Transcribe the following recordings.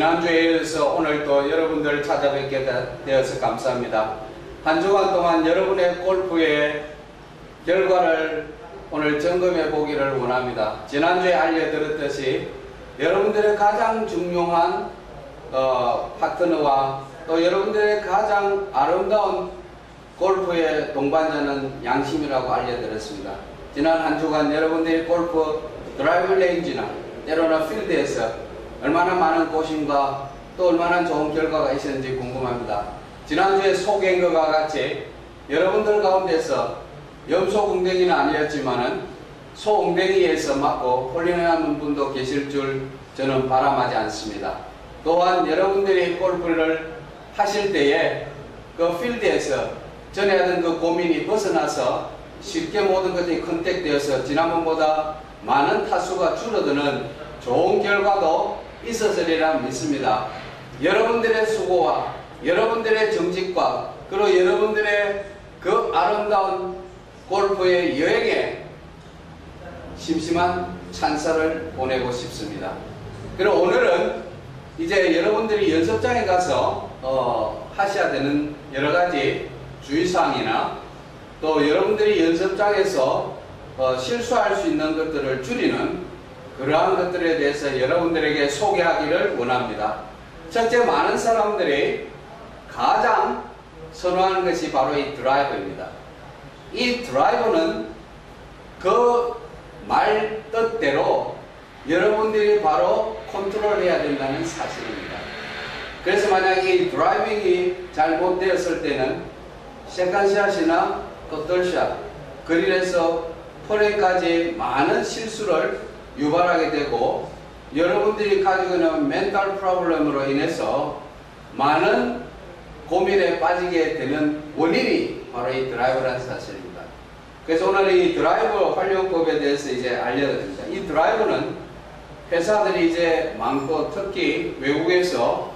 지난주에 이어서 오늘 또 여러분들 찾아뵙게 되어서 감사합니다. 한 주간 동안 여러분의 골프의 결과를 오늘 점검해 보기를 원합니다. 지난주에 알려드렸듯이 여러분들의 가장 중요한 어, 파트너와 또 여러분들의 가장 아름다운 골프의 동반자는 양심이라고 알려드렸습니다. 지난 한 주간 여러분들이 골프 drive range나 때로는 필드에서 얼마나 많은 고심과 또 얼마나 좋은 결과가 있었는지 궁금합니다. 지난주에 소개한 것과 같이 여러분들 가운데서 염소궁뎅이는 아니었지만은 소궁뎅이에서 맞고 홀리는 분도 계실 줄 저는 바람 마지 않습니다. 또한 여러분들이 골프를 하실 때에 그 필드에서 전에 하던 그 고민이 벗어나서 쉽게 모든 것이 컨택되어서 지난번보다 많은 타수가 줄어드는 좋은 결과도 있었으리라 믿습니다. 여러분들의 수고와 여러분들의 정직과 그리고 여러분들의 그 아름다운 골프의 여행에 심심한 찬사를 보내고 싶습니다. 그리고 오늘은 이제 여러분들이 연습장에 가서 어, 하셔야 되는 여러 가지 주의사항이나 또 여러분들이 연습장에서 어, 실수할 수 있는 것들을 줄이는 그러한 것들에 대해서 여러분들에게 소개하기를 원합니다. 첫째, 많은 사람들이 가장 선호하는 것이 바로 이 드라이버입니다. 이 드라이버는 그 말 뜻대로 여러분들이 바로 컨트롤해야 된다는 사실입니다. 그래서 만약에 이 driving이 잘못되었을 때는 second shot이나 또 third shot, 그린에서 퍼터까지 많은 실수를 유발하게 되고 여러분들이 가지고 있는 mental problem으로 인해서 많은 고민에 빠지게 되는 원인이 바로 이 드라이버라는 사실입니다. 그래서 오늘 이 드라이버 활용법에 대해서 이제 알려드립니다. 이 드라이버는 회사들이 이제 많고 특히 외국에서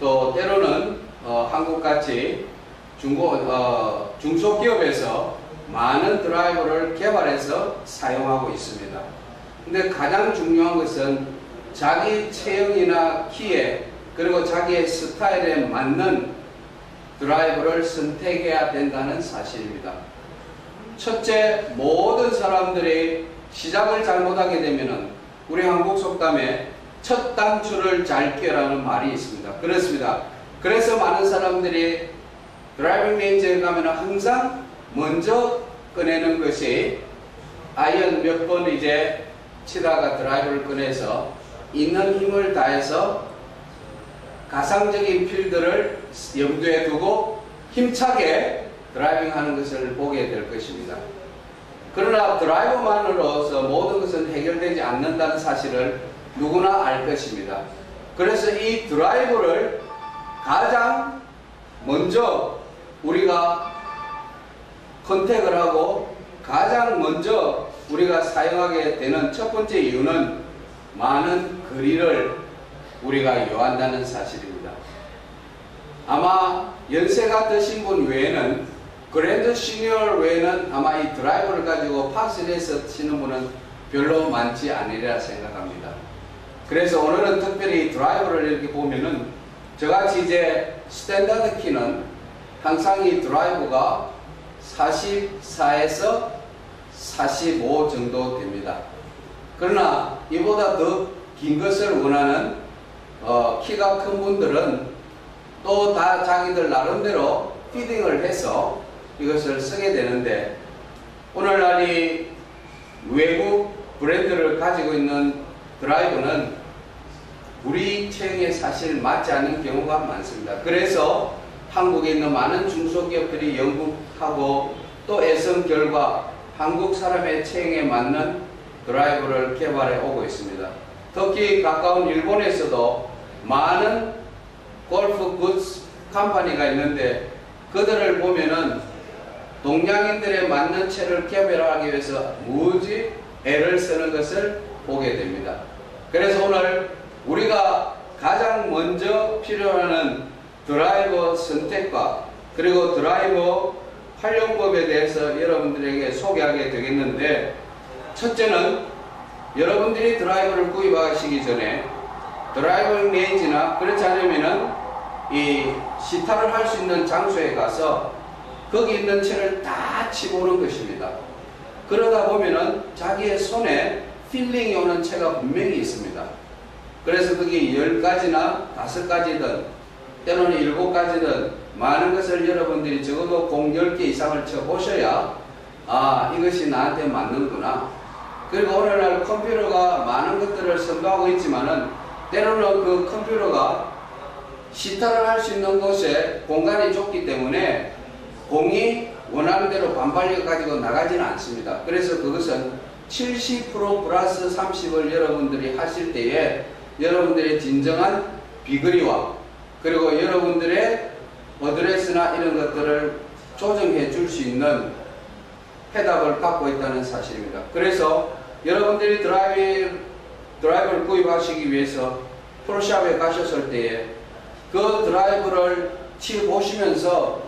또 때로는 어, 한국같이 중고, 어, 중소기업에서 많은 드라이버를 개발해서 사용하고 있습니다. 근데 가장 중요한 것은 자기 체형이나 키에 그리고 자기의 스타일에 맞는 드라이브를 선택해야 된다는 사실입니다. 첫째, 모든 사람들이 시작을 잘못하게 되면 우리 한국 속담에 첫 단추를 잘 끼라는 말이 있습니다. 그렇습니다. 그래서 많은 사람들이 driving range에 가면 항상 먼저 꺼내는 것이 아이언 몇 번 이제 치다가 드라이브를 꺼내서 있는 힘을 다해서 가상적인 필드를 염두에 두고 힘차게 driving 하는 것을 보게 될 것입니다. 그러나 드라이브만으로서 모든 것은 해결되지 않는다는 사실을 누구나 알 것입니다. 그래서 이 드라이브를 가장 먼저 우리가 컨택을 하고 가장 먼저 우리가 사용하게 되는 첫 번째 이유는 많은 거리를 우리가 요한다는 사실입니다. 아마 연세가 드신 분 외에는 grand senior 외에는 아마 이 드라이버를 가지고 파스에서 치는 분은 별로 많지 않으리라 생각합니다. 그래서 오늘은 특별히 드라이버를 이렇게 보면은 저같이 이제 standard 키는 항상 이 드라이버가 44에서 45 정도 됩니다. 그러나 이보다 더 긴 것을 원하는 어, 키가 큰 분들은 또 다 자기들 나름대로 피딩을 해서 이것을 쓰게 되는데 오늘날 이 외국 브랜드를 가지고 있는 드라이브는 우리 체형에 사실 맞지 않는 경우가 많습니다. 그래서 한국에 있는 많은 중소기업들이 연구하고 또 애선 결과 한국 사람의 체형에 맞는 드라이브를 개발해 오고 있습니다. 특히 가까운 일본에서도 많은 골프 goods company가 있는데 그들을 보면은 동양인들에 맞는 채를 개발하기 위해서 무지 애를 쓰는 것을 보게 됩니다. 그래서 오늘 우리가 가장 먼저 필요하는 드라이버 선택과 그리고 드라이버 활용법에 대해서 여러분들에게 소개하게 되겠는데 첫째는 여러분들이 드라이버를 구입하시기 전에 driving range나 그렇지 않으면은 이 시타를 할 수 있는 장소에 가서 거기 있는 채를 다 치보는 것입니다. 그러다 보면은 자기의 손에 feeling이 오는 채가 분명히 있습니다. 그래서 그게 10가지나 5가지든 때로는 7가지든 많은 것을 여러분들이 적어도 공 10개 이상을 쳐보셔야 아 이것이 나한테 맞는구나. 그리고 오늘날 컴퓨터가 많은 것들을 선도하고 있지만은 때로는 그 컴퓨터가 시타를 할 수 있는 곳에 공간이 좁기 때문에 공이 원하는 대로 반발력 가지고 나가지는 않습니다. 그래서 그것은 70% 플러스 30을 여러분들이 하실 때에 여러분들의 진정한 비거리와 그리고 여러분들의 어드레스나 이런 것들을 조정해 줄 수 있는 해답을 갖고 있다는 사실입니다. 그래서 여러분들이 드라이브, 드라이브를 구입하시기 위해서 pro shop에 가셨을 때에 그 드라이브를 치 보시면서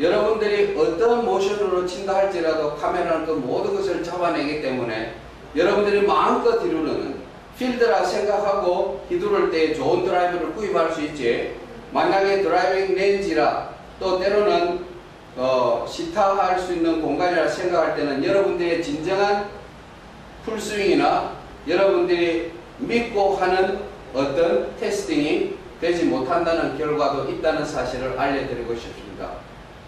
여러분들이 어떤 모션으로 친다 할지라도 카메라는 그 모든 것을 잡아내기 때문에 여러분들이 마음껏 이 룸은 필드라 생각하고 휘두를 때 좋은 드라이브를 구입할 수 있지 만약에 driving range라 또 때로는 어, 시타할 수 있는 공간이라 생각할 때는 여러분들의 진정한 풀스윙이나 여러분들이 믿고 하는 어떤 testing이 되지 못한다는 결과도 있다는 사실을 알려드리고 싶습니다.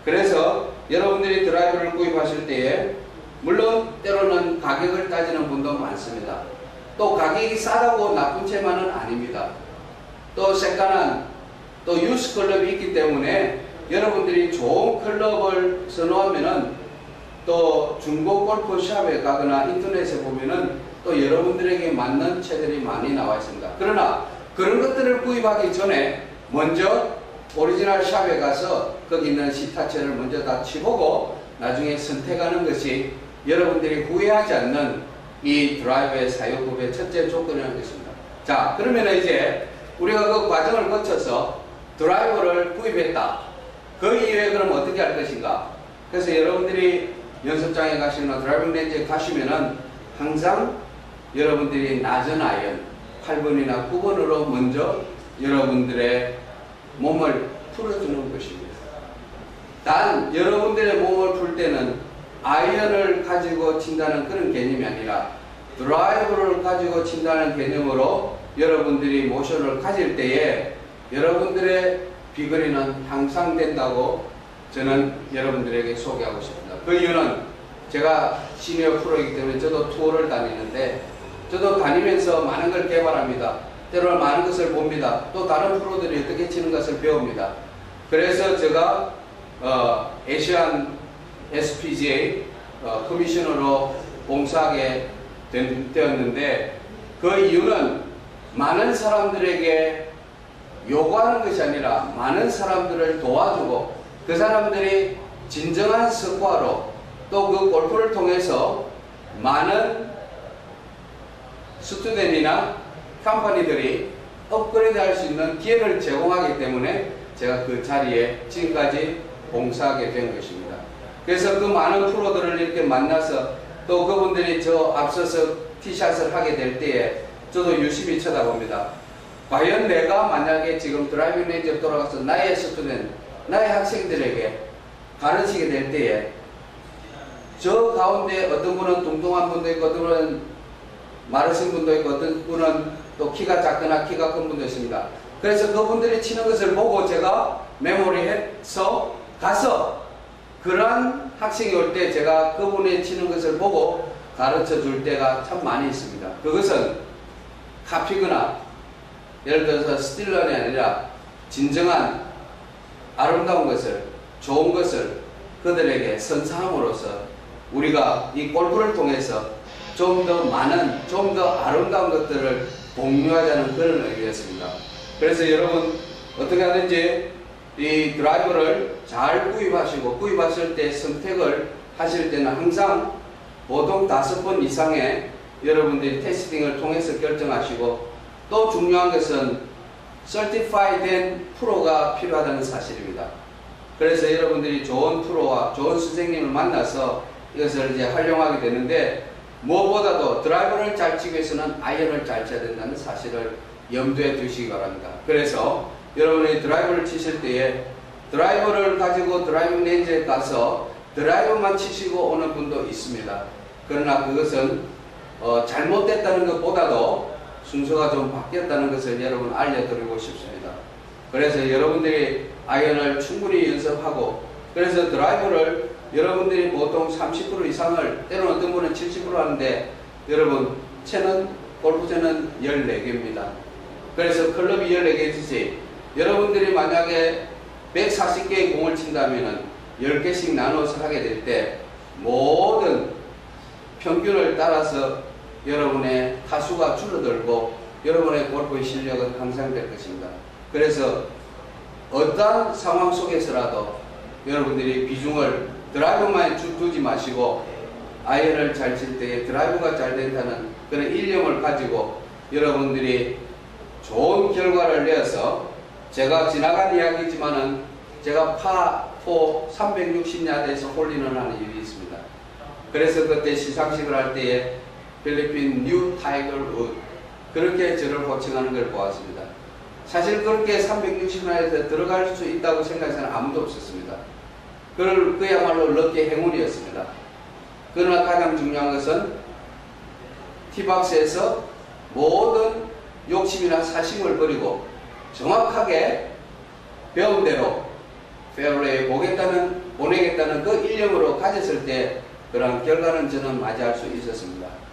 그래서 여러분들이 드라이브를 구입하실 때에 물론 때로는 가격을 따지는 분도 많습니다. 또 가격이 싸다고 나쁜 채만은 아닙니다. 또 second은 또 used 클럽이 있기 때문에 여러분들이 좋은 클럽을 선호하면은 또 중고 골프 shop에 가거나 인터넷에 보면은 또 여러분들에게 맞는 채들이 많이 나와 있습니다. 그러나 그런 것들을 구입하기 전에 먼저 오리지널 shop에 가서 거기 있는 시타채를 먼저 다 치보고 나중에 선택하는 것이 여러분들이 후회하지 않는 이 드라이브의 사용법의 첫째 조건이라는 것입니다. 자, 그러면 이제 우리가 그 과정을 거쳐서 드라이버를 구입했다. 그 이후에 그럼 어떻게 할 것인가? 그래서 여러분들이 연습장에 가시거나 driving range에 가시면은 항상 여러분들이 낮은 아이언 8번이나 9번으로 먼저 여러분들의 몸을 풀어주는 것입니다. 단 여러분들의 몸을 풀 때는 아이언을 가지고 친다는 그런 개념이 아니라 드라이브를 가지고 친다는 개념으로 여러분들이 모션을 가질 때에 여러분들의 비거리는 향상된다고 저는 여러분들에게 소개하고 싶습니다. 그 이유는 제가 시니어 프로이기 때문에 저도 투어를 다니는데 저도 다니면서 많은 걸 개발합니다. 때로는 많은 것을 봅니다. 또 다른 프로들이 어떻게 치는 것을 배웁니다. 그래서 제가 어, 에시안 SPGA 어, 커미셔너로 봉사하게 된, 되었는데 그 이유는 많은 사람들에게 요구하는 것이 아니라 많은 사람들을 도와주고 그 사람들이 진정한 성과로 또 그 골프를 통해서 많은 스튜덴이나 company들이 업그레이드 할 수 있는 기회를 제공하기 때문에 제가 그 자리에 지금까지 봉사하게 된 것입니다. 그래서 그 많은 프로들을 이렇게 만나서 또 그분들이 저 앞서서 티샷을 하게 될 때에 저도 유심히 쳐다봅니다. 과연 내가 만약에 지금 driving range에 돌아가서 나의 student 나의 학생들에게 가르치게 될 때에 저 가운데 어떤 분은 뚱뚱한 분도 있고 어떤 분은 마르신 분도 있고 어떤 분은 또 키가 작거나 키가 큰 분도 있습니다. 그래서 그분들이 치는 것을 보고 제가 메모리해서 가서 그러한 학생이 올 때 제가 그분이 치는 것을 보고 가르쳐 줄 때가 참 많이 있습니다. 그것은 카피거나 예를 들어서 스틸런이 아니라 진정한 아름다운 것을 좋은 것을 그들에게 선사함으로써 우리가 이 골프를 통해서 좀 더 많은 좀 더 아름다운 것들을 공유하자는 그런 의미였습니다. 그래서 여러분 어떻게 하든지 이 드라이버를 잘 구입하시고 구입하실 때 선택을 하실 때는 항상 보통 다섯 번 이상의 여러분들이 테스팅을 통해서 결정하시고 또 중요한 것은 certified 된 프로가 필요하다는 사실입니다. 그래서 여러분들이 좋은 프로와 좋은 선생님을 만나서 이것을 이제 활용하게 되는데 무엇보다도 드라이버를 잘 치기 위해서는 아이언을 잘 쳐야 된다는 사실을 염두에 두시기 바랍니다. 그래서 여러분이 드라이버를 치실 때에 드라이버를 가지고 driving range에 가서 드라이버만 치시고 오는 분도 있습니다. 그러나 그것은 어, 잘못됐다는 것보다도 순서가 좀 바뀌었다는 것을 여러분 알려드리고 싶습니다. 그래서 여러분들이 아이언을 충분히 연습하고 그래서 드라이버를 여러분들이 보통 30% 이상을 때로는 어떤 분은 70% 하는데 여러분 채는 골프채는 14개입니다. 그래서 클럽이 14개듯이 여러분들이 만약에 140개의 공을 친다면 10개씩 나눠서 하게 될 때 모든 평균을 따라서 여러분의 타수가 줄어들고 여러분의 골프의 실력은 향상될 것입니다. 그래서 어떠한 상황 속에서라도 여러분들이 비중을 드라이브만 두지 마시고 아이언을 잘 칠 때에 드라이브가 잘 된다는 그런 일념을 가지고 여러분들이 좋은 결과를 내어서 제가 지나간 이야기지만은 제가 파4 360야드에서 홀린을 하는 일이 있습니다. 그래서 그때 시상식을 할 때에 필리핀 new Tiger Woods 그렇게 저를 호칭하는 걸 보았습니다. 사실 그렇게 360야드에서 들어갈 수 있다고 생각하는 아무도 없었습니다. 그걸 그야말로 lucky 행운이었습니다. 그러나 가장 중요한 것은 tee box에서 모든 욕심이나 사심을 버리고 정확하게 배운 대로 페어웨이에 보겠다는 보내겠다는 그 일념으로 가졌을 때 그런 결과는 저는 맞이할 수 있었습니다.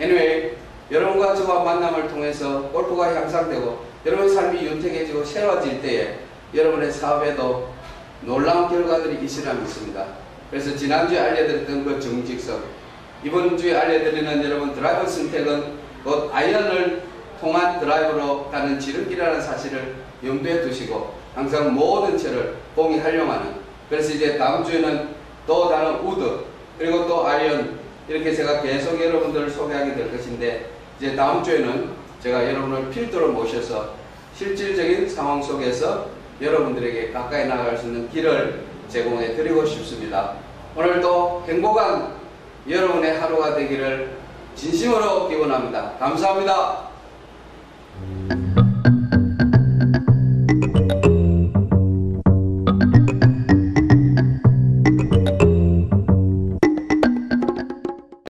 Anyway 여러분과 저와 만남을 통해서 골프가 향상되고 여러분의 삶이 윤택해지고 새로워질 때에 여러분의 사업에도 놀라운 결과들이 있으리라 믿습니다. 그래서 지난주에 알려드렸던 그 정직성 이번 주에 알려드리는 여러분 드라이버 선택은 곧 아이언을 통한 드라이브로 가는 지름길이라는 사실을 염두에 두시고 항상 모든 채를 공이 활용하는 그래서 이제 다음 주에는 또 다른 우드 그리고 또 아이언 이렇게 제가 계속 여러분들을 소개하게 될 것인데 이제 다음 주에는 제가 여러분을 필드로 모셔서 실질적인 상황 속에서 여러분들에게 가까이 나갈 수 있는 길을 제공해 드리고 싶습니다. 오늘도 행복한 여러분의 하루가 되기를 진심으로 기원합니다. 감사합니다.